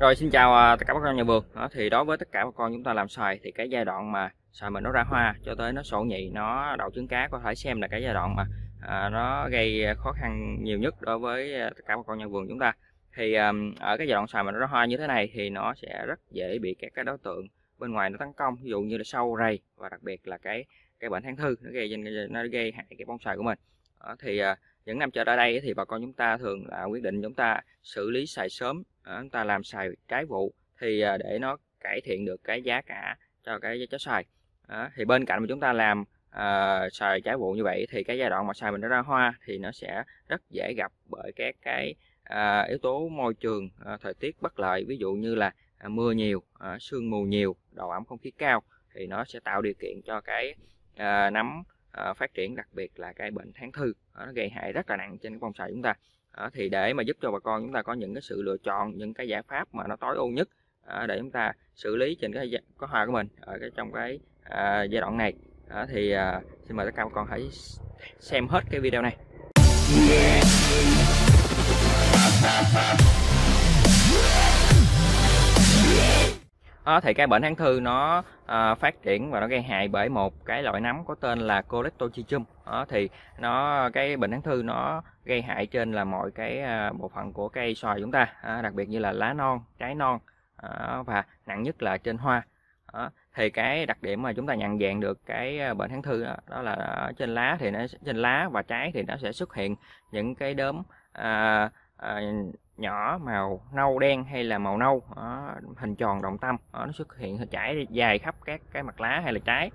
Rồi xin chào à, tất cả bà con nhà vườn. Đó, thì đối với tất cả bà con chúng ta làm xoài thì cái giai đoạn mà xoài mình nó ra hoa cho tới nó sổ nhị, nó đậu trứng cá có thể xem là cái giai đoạn mà à, nó gây khó khăn nhiều nhất đối với à, tất cả bà con nhà vườn chúng ta. Thì à, ở cái giai đoạn xoài mình nó ra hoa như thế này thì nó sẽ rất dễ bị các cái đối tượng bên ngoài nó tấn công, ví dụ như là sâu rầy và đặc biệt là cái cái bệnh tháng thư nó gây nó gây hại cái bông xoài của mình. Đó, thì à, những năm trở lại đây thì bà con chúng ta thường là quyết định chúng ta xử lý xài sớm Ờ, chúng ta làm xài trái vụ thì ờ, để nó cải thiện được cái giá cả cho cái trái xoài thì bên cạnh mà chúng ta làm à, xài trái vụ như vậy thì cái giai đoạn mà xài mình nó ra hoa thì nó sẽ rất dễ gặp bởi các cái à, yếu tố môi trường à, thời tiết bất lợi. Ví dụ như là à, mưa nhiều à, sương mù nhiều độ ẩm không khí cao thì nó sẽ tạo điều kiện cho cái à, nấm à, phát triển đặc biệt là cái bệnh tháng thư. Nó gây hại rất là nặng trên cái bonsai xoài chúng ta à, thì để mà giúp cho bà con chúng ta có những cái sự lựa chọn những cái giải pháp mà nó tối ưu nhất à, để chúng ta xử lý trên cái có hoa của mình ở cái trong cái à, giai đoạn này. À, thì à, xin mời tất cả bà con hãy xem hết cái video này. Đó, thì cái bệnh hán thư nó à, phát triển và nó gây hại bởi một cái loại nấm có tên là colectochichum đó, ờ, thì nó cái bệnh hán thư nó gây hại trên là mọi cái à, bộ phận của cây xoài chúng ta. À, đặc biệt như là lá non trái non à, và nặng nhất là trên hoa. Đó, thì cái đặc điểm mà chúng ta nhận dạng được cái bệnh hán thư đó, đó là ở trên lá thì nó trên lá và trái thì nó sẽ xuất hiện những cái đốm à, à, nhỏ màu nâu đen hay là màu nâu đó, hình tròn đồng tâm đó, nó xuất hiện chảy dài khắp các cái mặt lá hay là trái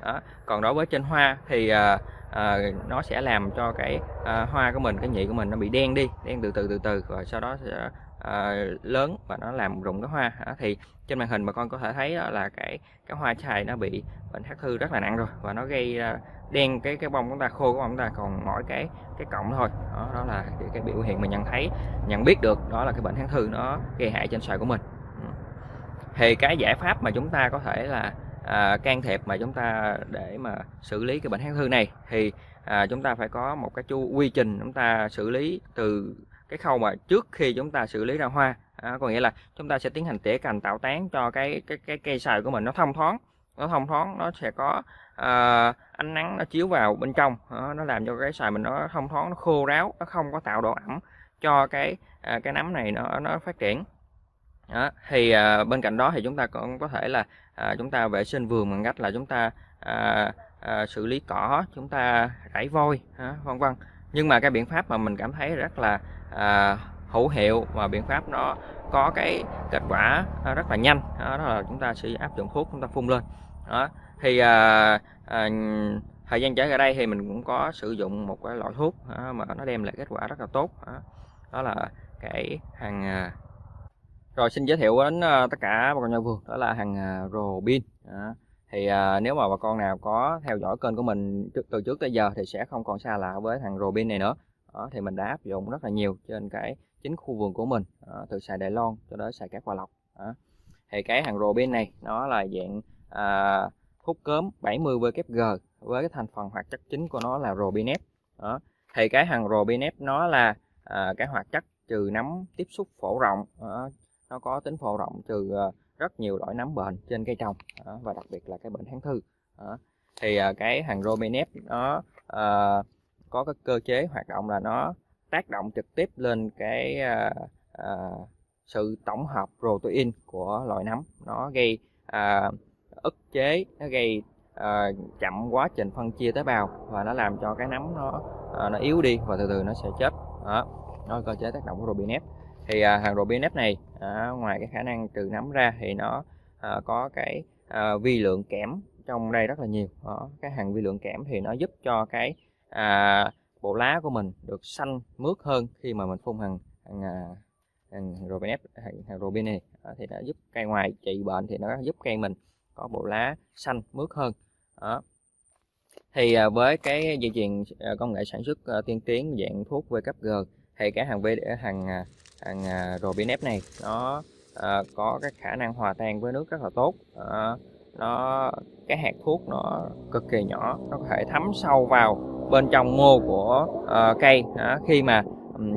đó. còn đối với trên hoa thì à, à, nó sẽ làm cho cái à, hoa của mình cái nhị của mình nó bị đen đi đen từ từ từ từ rồi sau đó sẽ Ờ, lớn và nó làm rụng cái hoa. Đó. thì trên màn hình mà con có thể thấy đó là cái cái hoa chài nó bị bệnh hắc thư rất là nặng rồi và nó gây uh, đen cái cái bông chúng ta khô của bông chúng ta còn mỗi cái cái cọng thôi. Đó, đó là cái, cái biểu hiện mình nhận thấy nhận biết được đó là cái bệnh hán thư nó gây hại trên xoài của mình. Ừ. Thì cái giải pháp mà chúng ta có thể là à, can thiệp mà chúng ta để mà xử lý cái bệnh hán thư này thì à, chúng ta phải có một cái chu quy trình chúng ta xử lý từ cái khâu mà trước khi chúng ta xử lý ra hoa. À, có nghĩa là chúng ta sẽ tiến hành tỉa cành tạo tán cho cái cái cái cây xoài của mình. Nó thông thoáng nó thông thoáng nó sẽ có à, ánh nắng nó chiếu vào bên trong. À, nó làm cho cái xoài mình nó thông thoáng nó khô ráo nó không có tạo độ ẩm cho cái à, cái nấm này nó nó phát triển. Đó. thì à, bên cạnh đó thì chúng ta còn có thể là à, chúng ta vệ sinh vườn bằng cách là chúng ta à, à, xử lý cỏ chúng ta rải vôi vân vân nhưng mà cái biện pháp mà mình cảm thấy rất là à, hữu hiệu và biện pháp nó có cái kết quả à, rất là nhanh. Đó, đó là chúng ta sẽ áp dụng thuốc chúng ta phun lên. Đó thì à, à, thời gian trở ra đây thì mình cũng có sử dụng một cái loại thuốc đó, mà nó đem lại kết quả rất là tốt. Đó, đó là cái hàng à, rồi xin giới thiệu đến à, tất cả bà con nhà vườn. Đó là hàng Robin. Đó thì uh, nếu mà bà con nào có theo dõi kênh của mình từ trước tới giờ thì sẽ không còn xa lạ với thằng Robin này nữa đó, thì mình đã áp dụng rất là nhiều trên cái chính khu vườn của mình đó, từ xài Đài Loan cho đến xài các khoa lộc đó. thì cái hàng Robin này nó là dạng à, hút cớm 70WG với cái thành phần hoạt chất chính của nó là robinet đó thì cái hàng robinet nó là à, cái hoạt chất trừ nấm tiếp xúc phổ rộng đó. nó có tính phổ rộng trừ à, rất nhiều loại nấm bệnh trên cây trồng và đặc biệt là cái bệnh tháng thư thì à, cái hàng Robinep nó à, có cái cơ chế hoạt động là nó tác động trực tiếp lên cái à, à, sự tổng hợp protein của loại nấm. Nó gây à, ức chế nó gây à, chậm quá trình phân chia tế bào và nó làm cho cái nấm nó à, nó yếu đi và từ từ nó sẽ chết đó. Nó cơ chế tác động của Robinet thì à, hàng robinep này à, ngoài cái khả năng trừ nấm ra thì nó à, có cái à, vi lượng kẽm trong đây rất là nhiều. Đó. cái hàng vi lượng kẽm thì nó giúp cho cái à, bộ lá của mình được xanh mướt hơn khi mà mình phun hàng hàng, à, hàng, hàng robinep hàng, hàng robin này. Thì nó giúp cây ngoài trị bệnh thì nó giúp cây mình có bộ lá xanh mướt hơn. Đó. Thì à, với cái dây chuyền à, công nghệ sản xuất tiên tiến dạng thuốc VKG thì cái hàng V hàng hàng ép này. Nó à, có cái khả năng hòa tan với nước rất là tốt. Nó cái hạt thuốc nó cực kỳ nhỏ nó có thể thấm sâu vào bên trong mô của à, cây. Khi mà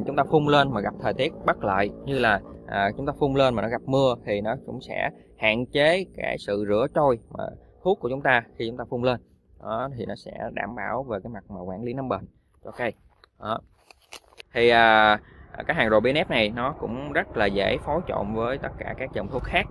chúng ta phun lên mà gặp thời tiết bất lợi như là à, chúng ta phun lên mà nó gặp mưa thì nó cũng sẽ hạn chế cái sự rửa trôi mà thuốc của chúng ta khi chúng ta phun lên. Đó, thì nó sẽ đảm bảo về cái mặt mà quản lý nấm bền. Cho cây đó. thì à, cái hàng Robinep này nó cũng rất là dễ phối trộn với tất cả các dòng thuốc khác.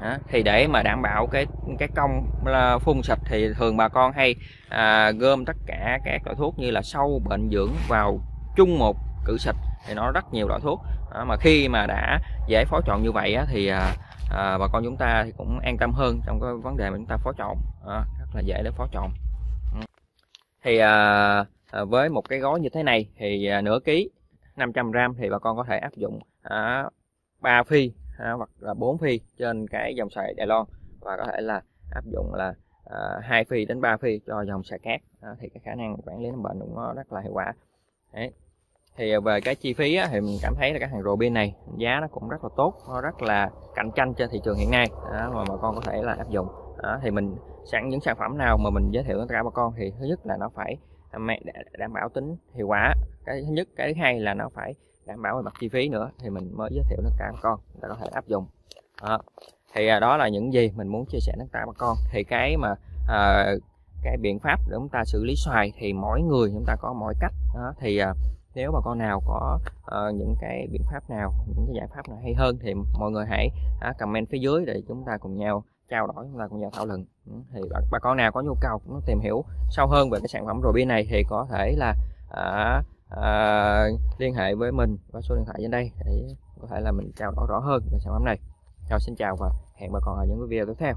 Đó. thì để mà đảm bảo cái cái công là phun sạch thì thường bà con hay à, gom tất cả các loại thuốc như là sâu bệnh dưỡng vào chung một cử xịt thì nó rất nhiều loại thuốc. Đó, mà khi mà đã dễ phối trộn như vậy á, thì à, à, bà con chúng ta thì cũng an tâm hơn trong cái vấn đề mà chúng ta phối trộn. À, rất là dễ để phối trộn. Ừ. Thì à, à, với một cái gói như thế này thì à, nửa ký 500 gram thì bà con có thể áp dụng à, 3 phi à, hoặc là 4 phi trên cái dòng xoài Đài Loan. Và có thể là áp dụng là à, 2 phi đến 3 phi cho dòng xoài cát à, thì cái khả năng quản lý bệnh cũng rất là hiệu quả. Đấy. thì về cái chi phí á, thì mình cảm thấy là cái hàng Robin này giá nó cũng rất là tốt nó rất là cạnh tranh trên thị trường hiện nay. À, mà bà con có thể là áp dụng. À, thì mình sẵn những sản phẩm nào mà mình giới thiệu với cả bà con thì thứ nhất là nó phải đảm bảo tính hiệu quả cái thứ nhất cái thứ hai là nó phải đảm bảo về mặt chi phí nữa thì mình mới giới thiệu tất cả con con để có thể áp dụng đó. thì à, đó là những gì mình muốn chia sẻ đến tất cả bà con thì cái mà à, cái biện pháp để chúng ta xử lý xoài thì mỗi người chúng ta có mỗi cách đó. thì à, nếu bà con nào có uh, những cái biện pháp nào những cái giải pháp nào hay hơn thì mọi người hãy uh, comment phía dưới để chúng ta cùng nhau trao đổi chúng ta cùng nhau thảo luận ừ, thì bà, bà con nào có nhu cầu cũng tìm hiểu sâu hơn về cái sản phẩm robin này thì có thể là à, à, liên hệ với mình qua số điện thoại trên đây để có thể là mình trao đổi rõ hơn về sản phẩm này. Chào xin chào và hẹn bà con ở những video tiếp theo.